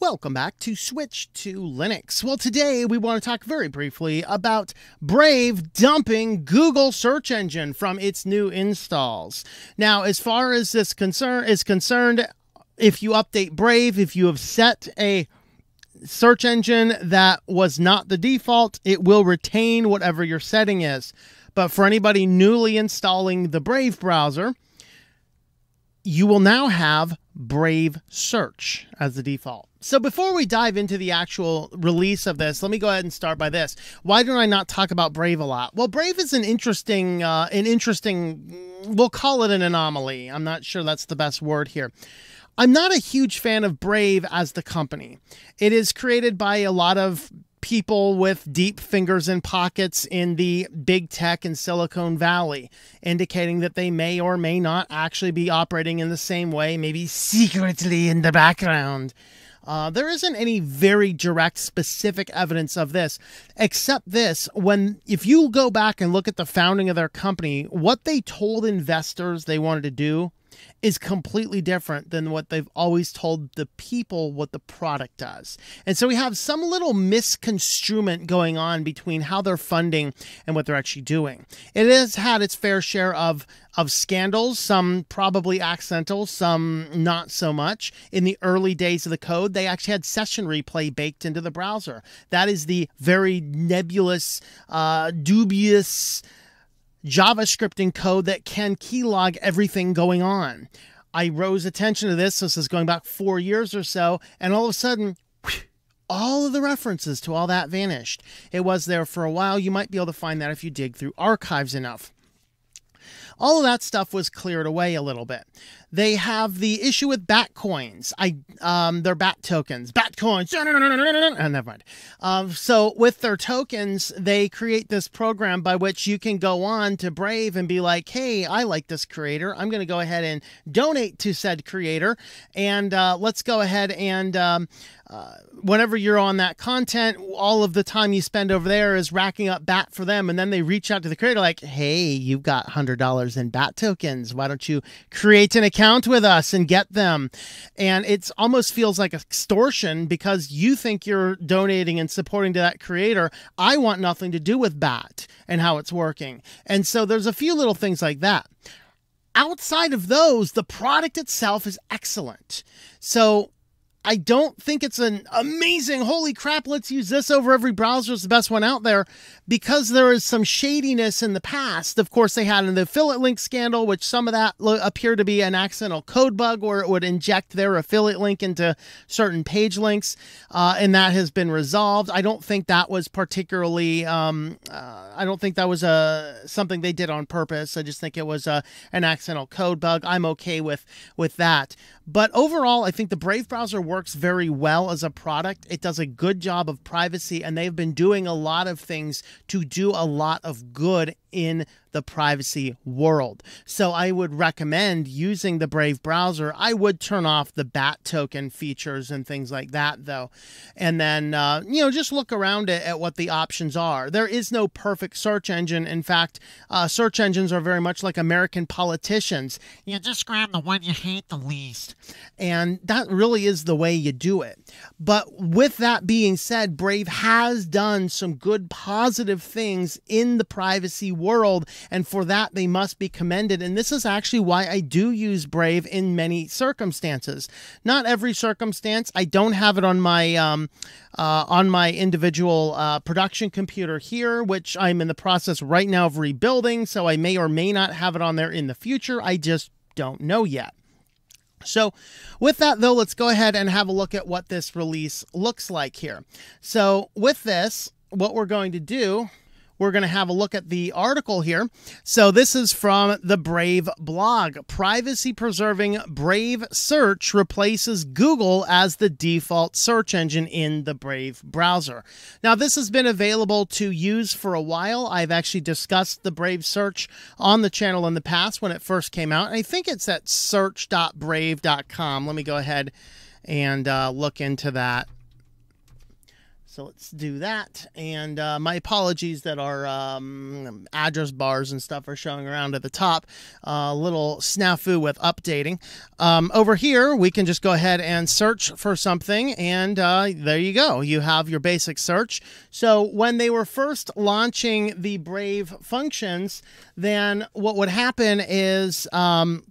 Welcome back to Switch to Linux. Well, today we want to talk very briefly about Brave dumping Google search engine from its new installs. Now, as far as this concern is concerned, if you update Brave, if you have set a search engine that was not the default, it will retain whatever your setting is. But for anybody newly installing the Brave browser, you will now have Brave Search as the default. So before we dive into the actual release of this, let me go ahead and start by this. Why don't I not talk about Brave a lot? Well, Brave is an interesting, uh, an interesting, we'll call it an anomaly. I'm not sure that's the best word here. I'm not a huge fan of Brave as the company. It is created by a lot of people with deep fingers in pockets in the big tech and Silicon Valley, indicating that they may or may not actually be operating in the same way, maybe secretly in the background. Uh, there isn't any very direct, specific evidence of this, except this. When, if you go back and look at the founding of their company, what they told investors they wanted to do is completely different than what they've always told the people what the product does. And so we have some little misconstruement going on between how they're funding and what they're actually doing. It has had its fair share of of scandals, some probably accidental, some not so much. In the early days of the code, they actually had session replay baked into the browser. That is the very nebulous, uh, dubious JavaScript and code that can keylog everything going on. I rose attention to this. This is going back four years or so, and all of a sudden, all of the references to all that vanished. It was there for a while. You might be able to find that if you dig through archives enough. All of that stuff was cleared away a little bit. They have the issue with bat coins. I um, they're bat tokens. Bat coins. Oh, never mind. Um, so with their tokens, they create this program by which you can go on to Brave and be like, "Hey, I like this creator. I'm going to go ahead and donate to said creator, and uh, let's go ahead and." Um, uh, whenever you're on that content, all of the time you spend over there is racking up bat for them. And then they reach out to the creator like, hey, you've got $100 in bat tokens. Why don't you create an account with us and get them? And it almost feels like extortion because you think you're donating and supporting to that creator. I want nothing to do with bat and how it's working. And so there's a few little things like that outside of those, the product itself is excellent. So I don't think it's an amazing, holy crap, let's use this over every browser is the best one out there because there is some shadiness in the past. Of course, they had an affiliate link scandal, which some of that appeared to be an accidental code bug where it would inject their affiliate link into certain page links, uh, and that has been resolved. I don't think that was particularly, um, uh, I don't think that was a uh, something they did on purpose. I just think it was a, uh, an accidental code bug. I'm okay with with that. But overall, I think the Brave browser works very well as a product. It does a good job of privacy, and they've been doing a lot of things to do a lot of good in the privacy world. So I would recommend using the Brave browser. I would turn off the BAT token features and things like that, though. And then, uh, you know, just look around it at what the options are. There is no perfect search engine. In fact, uh, search engines are very much like American politicians. You just grab the one you hate the least. And that really is the way you do it. But with that being said, Brave has done some good positive things in the privacy world and for that they must be commended. And this is actually why I do use Brave in many circumstances. Not every circumstance. I don't have it on my um, uh, on my individual uh, production computer here, which I'm in the process right now of rebuilding. So I may or may not have it on there in the future. I just don't know yet. So, with that though, let's go ahead and have a look at what this release looks like here. So, with this, what we're going to do we're going to have a look at the article here. So, this is from the Brave blog. Privacy preserving Brave search replaces Google as the default search engine in the Brave browser. Now, this has been available to use for a while. I've actually discussed the Brave search on the channel in the past when it first came out. I think it's at search.brave.com. Let me go ahead and uh, look into that. So let's do that. And uh, my apologies that our um, address bars and stuff are showing around at the top. A uh, little snafu with updating. Um, over here, we can just go ahead and search for something, and uh, there you go. You have your basic search. So when they were first launching the Brave functions, then what would happen is um,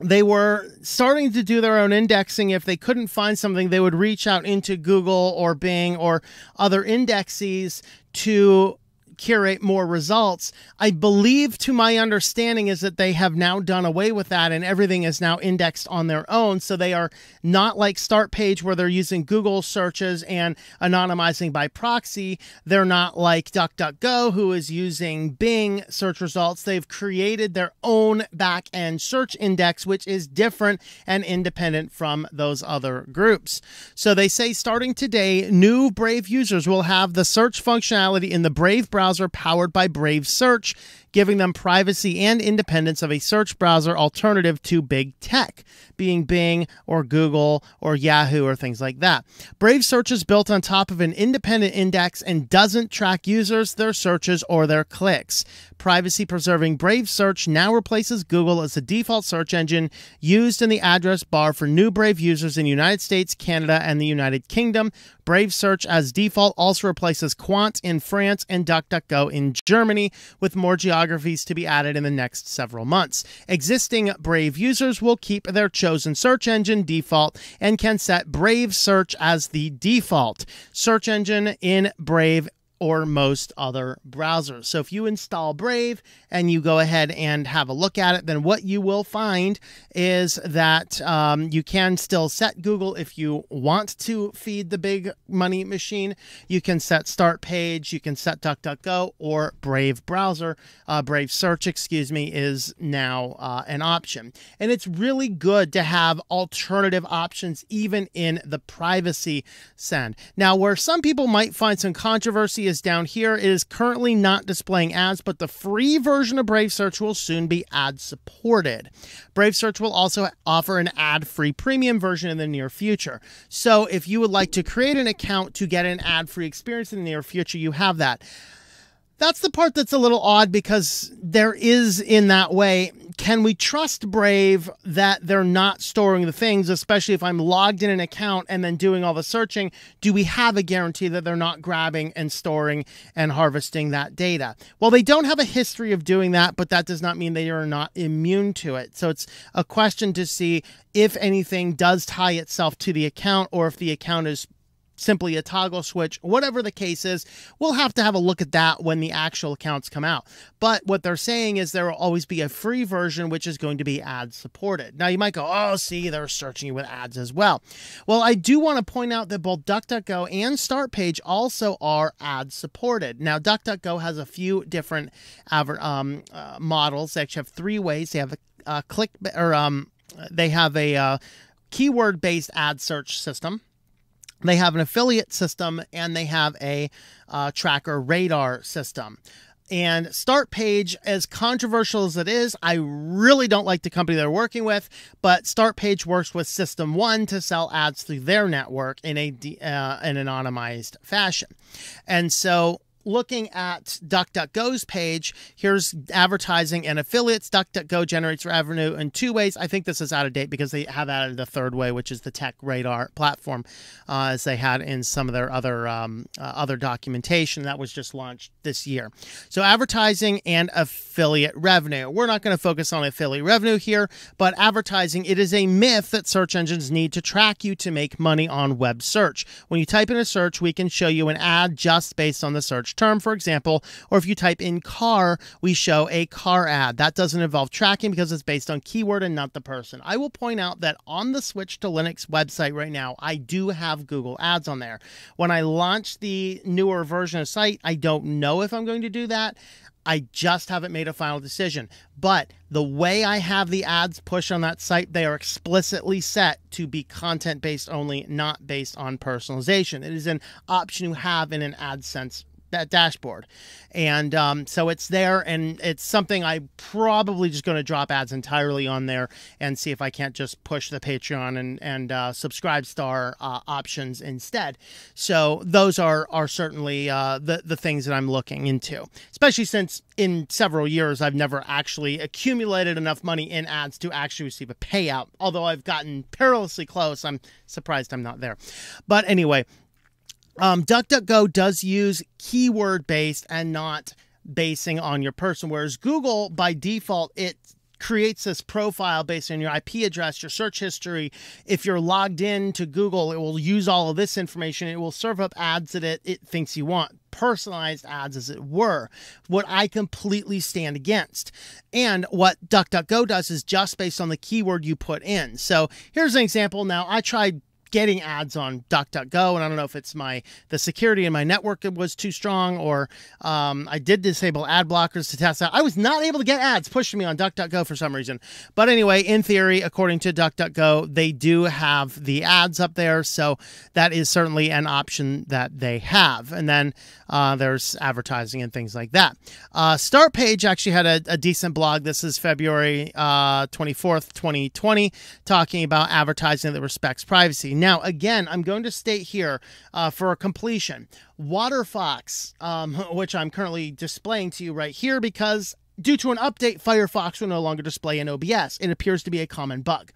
they were starting to do their own indexing. If they couldn't find something, they would reach out into Google or Bing or other indexes to curate more results. I believe, to my understanding, is that they have now done away with that and everything is now indexed on their own. So they are not like Start Page where they're using Google searches and anonymizing by proxy. They're not like DuckDuckGo who is using Bing search results. They've created their own back end search index, which is different and independent from those other groups. So they say starting today, new Brave users will have the search functionality in the Brave browser browser powered by Brave Search, giving them privacy and independence of a search browser alternative to big tech, being Bing or Google or Yahoo or things like that. Brave Search is built on top of an independent index and doesn't track users, their searches, or their clicks. Privacy preserving Brave Search now replaces Google as the default search engine used in the address bar for new Brave users in the United States, Canada, and the United Kingdom. Brave Search as default also replaces Qwant in France and DuckDuckGo in Germany, with more geographies to be added in the next several months. Existing Brave users will keep their chosen search engine default and can set Brave Search as the default search engine in Brave or most other browsers. So if you install Brave and you go ahead and have a look at it, then what you will find is that um, you can still set Google if you want to feed the big money machine. You can set Start Page, you can set DuckDuckGo or Brave Browser. Uh, Brave Search, excuse me, is now uh, an option. And it's really good to have alternative options even in the privacy send. Now, where some people might find some controversy is down here. It is currently not displaying ads, but the free version of Brave Search will soon be ad supported. Brave Search will also offer an ad free premium version in the near future. So if you would like to create an account to get an ad free experience in the near future, you have that. That's the part that's a little odd because there is, in that way, can we trust Brave that they're not storing the things, especially if I'm logged in an account and then doing all the searching? Do we have a guarantee that they're not grabbing and storing and harvesting that data? Well, they don't have a history of doing that, but that does not mean they are not immune to it. So it's a question to see if anything does tie itself to the account or if the account is simply a toggle switch, whatever the case is. We'll have to have a look at that when the actual accounts come out. But what they're saying is there will always be a free version, which is going to be ad supported. Now, you might go, oh, see, they're searching you with ads as well. Well, I do want to point out that both DuckDuckGo and StartPage also are ad supported. Now, DuckDuckGo has a few different um, uh, models. They actually have three ways. They have a, click, or um, they have a uh, keyword based ad search system they have an affiliate system and they have a uh, tracker radar system. And Start Page, as controversial as it is, I really don't like the company they're working with. But Start Page works with System One to sell ads through their network in a uh, an anonymized fashion, and so looking at DuckDuckGo's page, here's advertising and affiliates. DuckDuckGo generates revenue in two ways. I think this is out of date because they have added the third way, which is the Tech Radar platform, uh, as they had in some of their other um, uh, other documentation that was just launched this year. So advertising and affiliate revenue. We're not going to focus on affiliate revenue here, but advertising. It is a myth that search engines need to track you to make money on web search. When you type in a search, we can show you an ad just based on the search term, for example, or if you type in car, we show a car ad. That doesn't involve tracking because it's based on keyword and not the person. I will point out that on the Switch to Linux website right now, I do have Google Ads on there. When I launch the newer version of site, I don't know if I'm going to do that. I just haven't made a final decision. But the way I have the ads push on that site, they are explicitly set to be content based only, not based on personalization. It is an option you have in an AdSense that dashboard. And um, so it's there, and it's something I'm probably just going to drop ads entirely on there and see if I can't just push the Patreon and and uh, subscribe star uh, options instead. So those are are certainly uh, the the things that I'm looking into, especially since in several years I've never actually accumulated enough money in ads to actually receive a payout. Although I've gotten perilously close, I'm surprised I'm not there. But anyway, um, DuckDuckGo does use keyword based and not basing on your person, whereas Google by default it creates this profile based on your IP address, your search history. If you're logged in to Google, it will use all of this information. It will serve up ads that it, it thinks you want, personalized ads, as it were, what I completely stand against. And what DuckDuckGo does is just based on the keyword you put in. So here's an example. Now, I tried getting ads on DuckDuckGo, and I don't know if it's my the security in my network was too strong, or um, I did disable ad blockers to test out. I was not able to get ads pushing me on DuckDuckGo for some reason. But anyway, in theory, according to DuckDuckGo, they do have the ads up there, so that is certainly an option that they have. And then uh, there's advertising and things like that. Uh, Start Page actually had a, a, decent blog. This is February uh, 24th, 2020, talking about advertising that respects privacy. Now, again, I'm going to state here uh, for a completion WaterFox, um, which I'm currently displaying to you right here because Due to an update, Firefox will no longer display in OBS. It appears to be a common bug.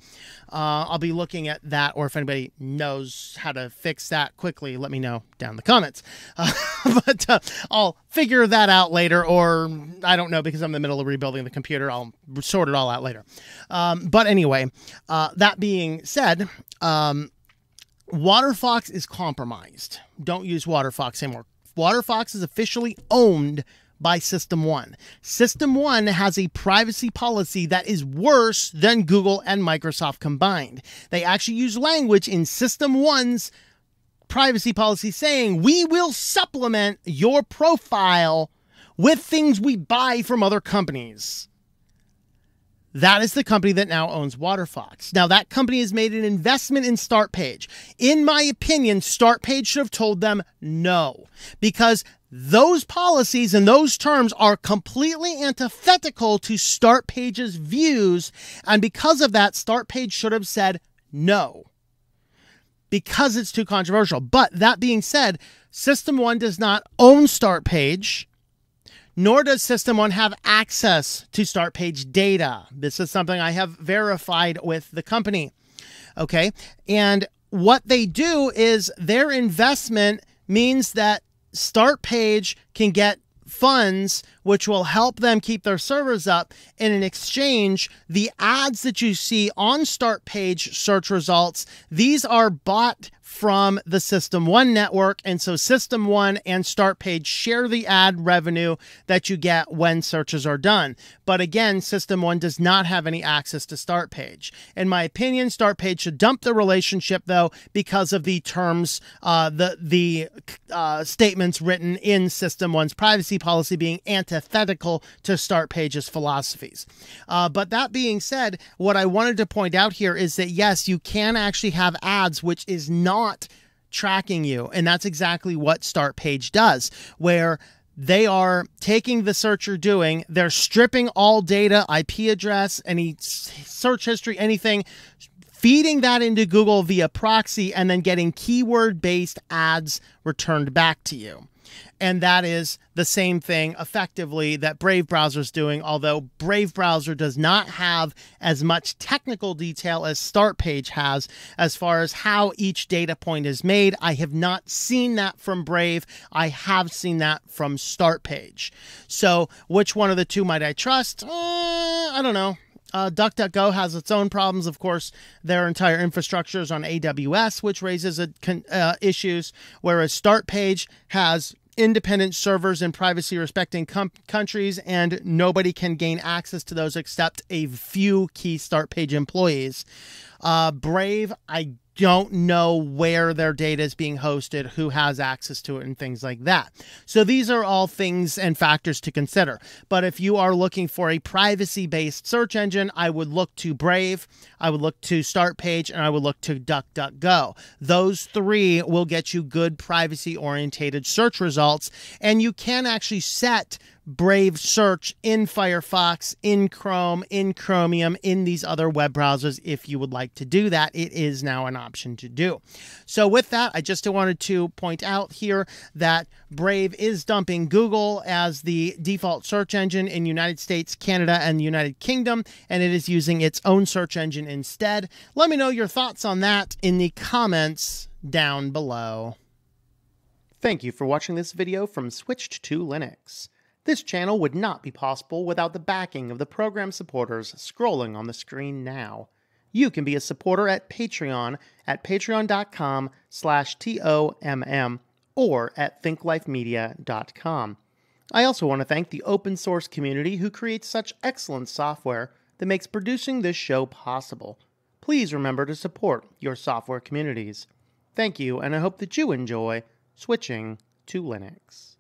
Uh, I'll be looking at that, or if anybody knows how to fix that quickly, let me know down in the comments. Uh, but uh, I'll figure that out later, or I don't know because I'm in the middle of rebuilding the computer. I'll sort it all out later. Um, but anyway, uh, that being said, um, WaterFox is compromised. Don't use WaterFox anymore. WaterFox is officially owned by System One. System One has a privacy policy that is worse than Google and Microsoft combined. They actually use language in System One's privacy policy saying, we will supplement your profile with things we buy from other companies. That is the company that now owns WaterFox. Now, that company has made an investment in StartPage. In my opinion, StartPage should have told them no because those policies and those terms are completely antithetical to StartPage's views. And because of that, StartPage should have said no because it's too controversial. But that being said, System One does not own StartPage nor does System One have access to start page data. This is something I have verified with the company. Okay. And what they do is their investment means that Start Page can get funds which will help them keep their servers up. And in exchange, the ads that you see on Start Page search results, these are bought from the System 1 network. And so System 1 and Start Page share the ad revenue that you get when searches are done. But again, System 1 does not have any access to Start Page. In my opinion, Start Page should dump the relationship though because of the terms, uh, the, the uh, statements written in System 1's privacy policy being antithetical to Start Page's philosophies. Uh, but that being said, what I wanted to point out here is that yes, you can actually have ads which is not not tracking you. And that's exactly what Start Page does, where they are taking the search you're doing, they're stripping all data, IP address, any search history, anything, feeding that into Google via proxy, and then getting keyword based ads returned back to you and that is the same thing effectively that Brave Browser is doing, although Brave Browser does not have as much technical detail as Start Page has as far as how each data point is made. I have not seen that from Brave. I have seen that from Start Page. So, which one of the two might I trust? Uh, I don't know. Uh, DuckDuckGo has its own problems. Of course, their entire infrastructure is on AWS, which raises a, uh, issues. Whereas StartPage has independent servers in privacy respecting countries, and nobody can gain access to those except a few key start page employees. Uh, Brave, I don't know where their data is being hosted, who has access to it, and things like that. So these are all things and factors to consider. But if you are looking for a privacy based search engine, I would look to Brave, I would look to Startpage, and I would look to DuckDuckGo. Those three will get you good privacy orientated search results, and you can actually set Brave search in Firefox, in Chrome, in Chromium, in these other web browsers if you would like to do that. It is now an option to do. So, with that, I just wanted to point out here that Brave is dumping Google as the default search engine in United States, Canada, and the United Kingdom, and it is using its own search engine instead. Let me know your thoughts on that in the comments down below. Thank you for watching this video from Switched to Linux. This channel would not be possible without the backing of the program supporters scrolling on the screen now. You can be a supporter at Patreon at patreon.com slash T-O-M-M or at thinklifemedia.com. I also want to thank the open source community who creates such excellent software that makes producing this show possible. Please remember to support your software communities. Thank you, and I hope that you enjoy switching to Linux.